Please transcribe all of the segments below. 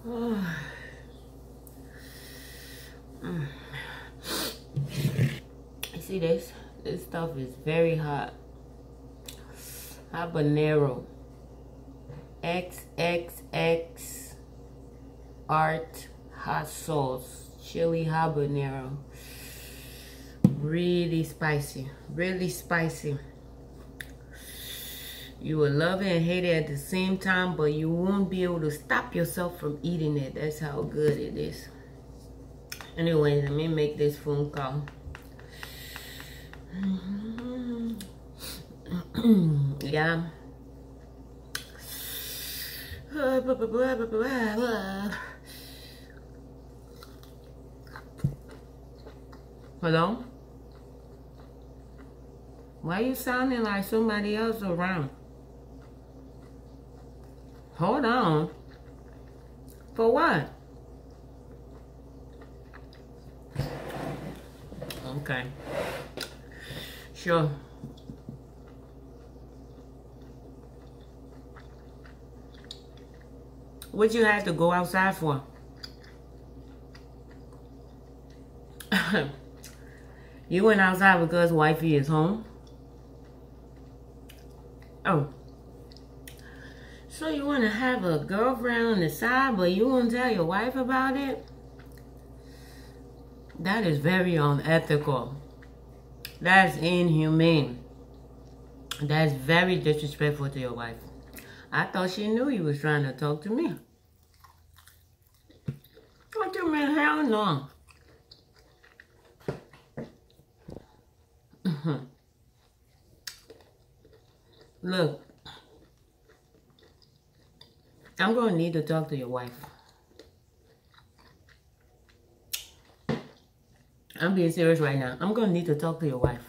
mm. See this? This stuff is very hot. Habanero. XXX Art Hot Sauce. Chili habanero. Really spicy. Really spicy. You will love it and hate it at the same time, but you won't be able to stop yourself from eating it. That's how good it is. Anyway, let me make this phone call. yeah. Hello? Why are you sounding like somebody else around? Hold on. For what? Okay. Sure. What you have to go outside for? you went outside because wifey is home? Oh. So you want to have a girlfriend on the side, but you won't tell your wife about it? That is very unethical. That's inhumane. That's very disrespectful to your wife. I thought she knew you was trying to talk to me. What do you mean, hell no. Look, I'm going to need to talk to your wife. I'm being serious right now. I'm going to need to talk to your wife.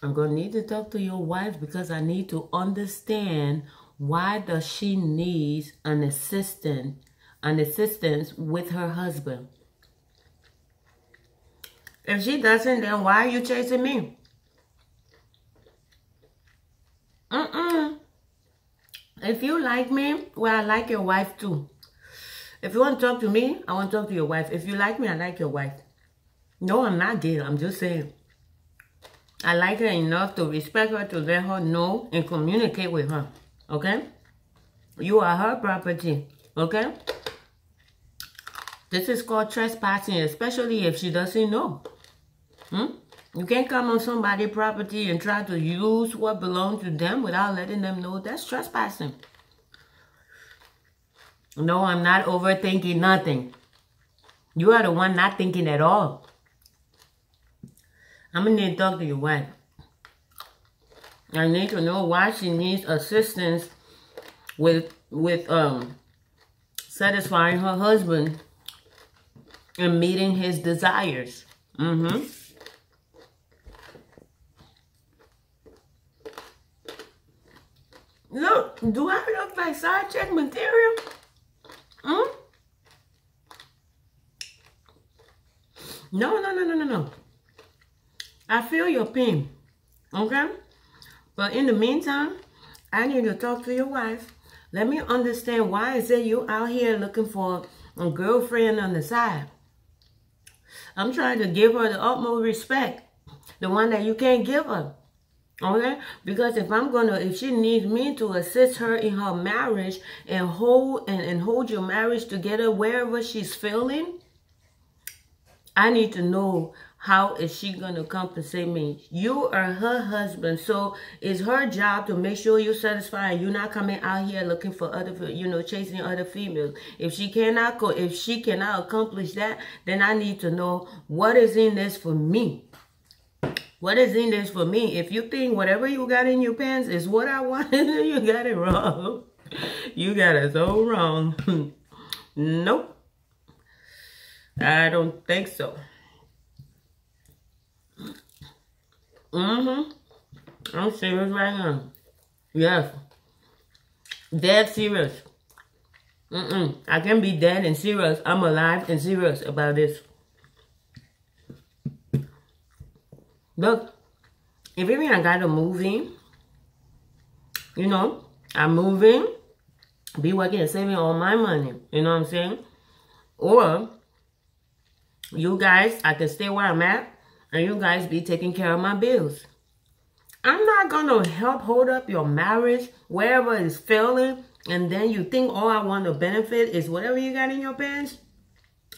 I'm going to need to talk to your wife because I need to understand why does she need an assistant, an assistance with her husband. If she doesn't, then why are you chasing me? Mm-mm. If you like me, well, I like your wife too. If you want to talk to me, I want to talk to your wife. If you like me, I like your wife. No, I'm not gay. I'm just saying. I like her enough to respect her, to let her know and communicate with her. Okay? You are her property. Okay? This is called trespassing, especially if she doesn't know. Hmm? You can't come on somebody's property and try to use what belongs to them without letting them know that's trespassing. No, I'm not overthinking nothing. You are the one not thinking at all. I'm going to need to talk to your wife. I need to know why she needs assistance with with um satisfying her husband and meeting his desires. Mm-hmm. Look, do I look like side check material? Hmm? No, no, no, no, no, no. I feel your pain, okay? But in the meantime, I need to talk to your wife. Let me understand why is it you out here looking for a girlfriend on the side. I'm trying to give her the utmost respect. The one that you can't give her. Okay? Because if I'm gonna, if she needs me to assist her in her marriage and hold and, and hold your marriage together wherever she's feeling, I need to know how is she going to compensate me? You are her husband, so it's her job to make sure you're satisfied. You're not coming out here looking for other, you know, chasing other females. If she cannot go, if she cannot accomplish that, then I need to know what is in this for me. What is in this for me? If you think whatever you got in your pants is what I want, you got it wrong. You got it so wrong. nope. I don't think so. Mm-hmm. I'm serious right now. Yes. Dead serious. Mm-mm. I can be dead and serious. I'm alive and serious about this. Look, if even I got a moving, you know, I'm moving, be working and saving all my money. You know what I'm saying? Or you guys, I can stay where I'm at and you guys be taking care of my bills. I'm not going to help hold up your marriage wherever it's failing and then you think all I want to benefit is whatever you got in your pants.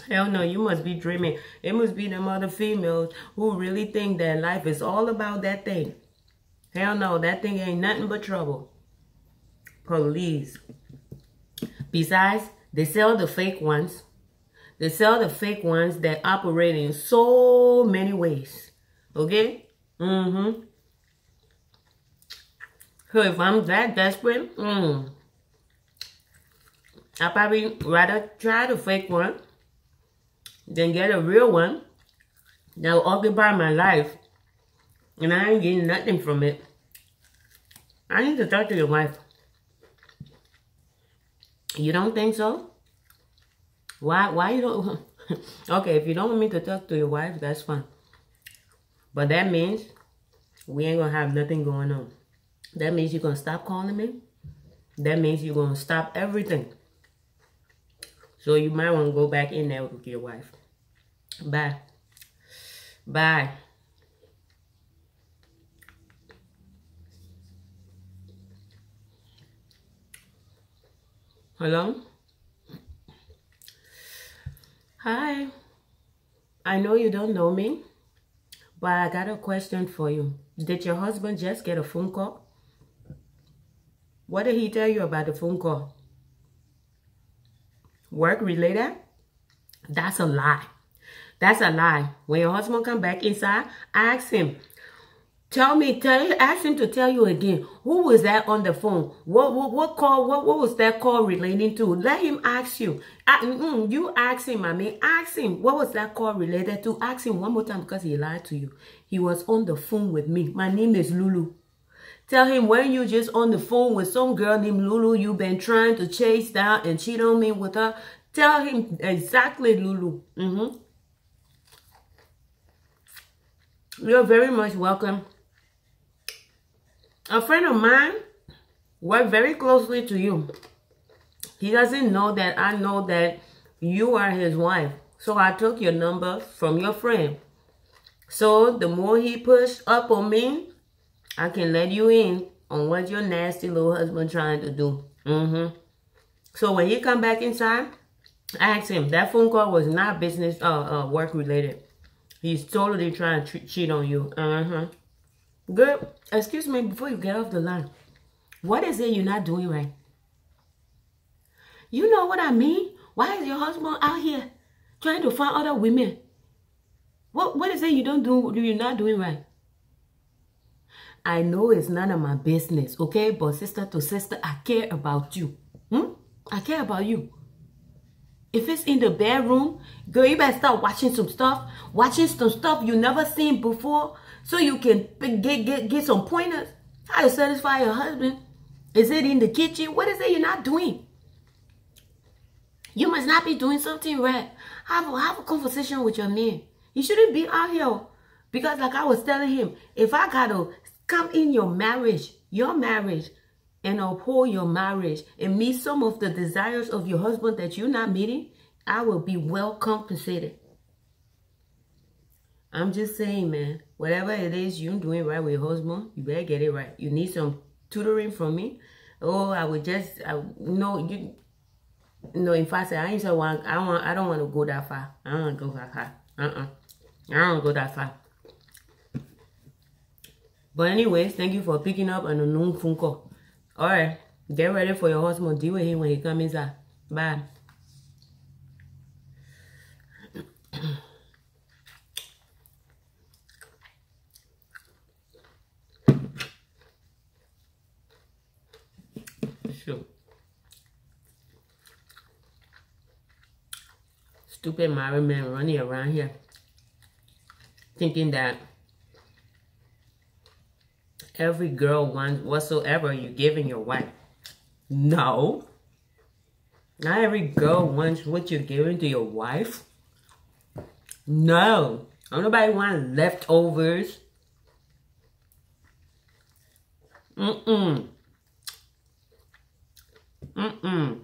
Hell no, you must be dreaming. It must be them other females who really think that life is all about that thing. Hell no, that thing ain't nothing but trouble. Police. Besides, they sell the fake ones. They sell the fake ones that operate in so many ways. Okay? Mm-hmm. So if I'm that desperate, mm, I'd probably rather try the fake one than get a real one that will occupy my life and I ain't getting nothing from it. I need to talk to your wife. You don't think so? Why why you don't Okay, if you don't want me to talk to your wife, that's fine. But that means we ain't gonna have nothing going on. That means you're gonna stop calling me. That means you're gonna stop everything. So you might want to go back in there with your wife. Bye. Bye. Hello? Hi. I know you don't know me, but I got a question for you. Did your husband just get a phone call? What did he tell you about the phone call? Work related? That's a lie. That's a lie. When your husband come back inside, ask him. Tell me, tell ask him to tell you again. Who was that on the phone? What what, what call? What, what was that call relating to? Let him ask you. I, mm, you ask him, I mean, ask him. What was that call related to? Ask him one more time because he lied to you. He was on the phone with me. My name is Lulu. Tell him when you just on the phone with some girl named Lulu you've been trying to chase down and cheat on me with her. Tell him exactly, Lulu. Mm-hmm. You're very much welcome. A friend of mine worked very closely to you. He doesn't know that I know that you are his wife. So I took your number from your friend. So the more he pushed up on me, I can let you in on what your nasty little husband trying to do. Mm-hmm. So when he come back inside, I ask him. That phone call was not business, uh, uh work related. He's totally trying to cheat on you. Uh-huh. Good. Excuse me, before you get off the line. What is it you're not doing right? You know what I mean? Why is your husband out here trying to find other women? What What is it you don't do? You're not doing right? I know it's none of my business, okay? But sister to sister, I care about you. Hmm? I care about you. If it's in the bedroom, girl, you better start watching some stuff. Watching some stuff you never seen before. So you can get, get, get some pointers. How to satisfy your husband. Is it in the kitchen? What is it you're not doing? You must not be doing something right. Have a, have a conversation with your man. You shouldn't be out here. Because like I was telling him, if I got to come in your marriage, your marriage, and uphold your marriage and meet some of the desires of your husband that you're not meeting, I will be well compensated. I'm just saying, man, whatever it is you're doing right with your husband, you better get it right. You need some tutoring from me. Oh, I would just, I, no, you, no, in fact, I ain't so want, I want, I don't want to go that far. I don't want to go that far. Uh-uh. I don't go that far. But anyways, thank you for picking up on a noon phone call. All right. Get ready for your husband. Deal with him when he comes inside. Bye. Stupid married man running around here thinking that every girl wants whatsoever you're giving your wife. No. Not every girl wants what you're giving to your wife. No. Don't nobody want leftovers. Mm-mm. Mm-mm.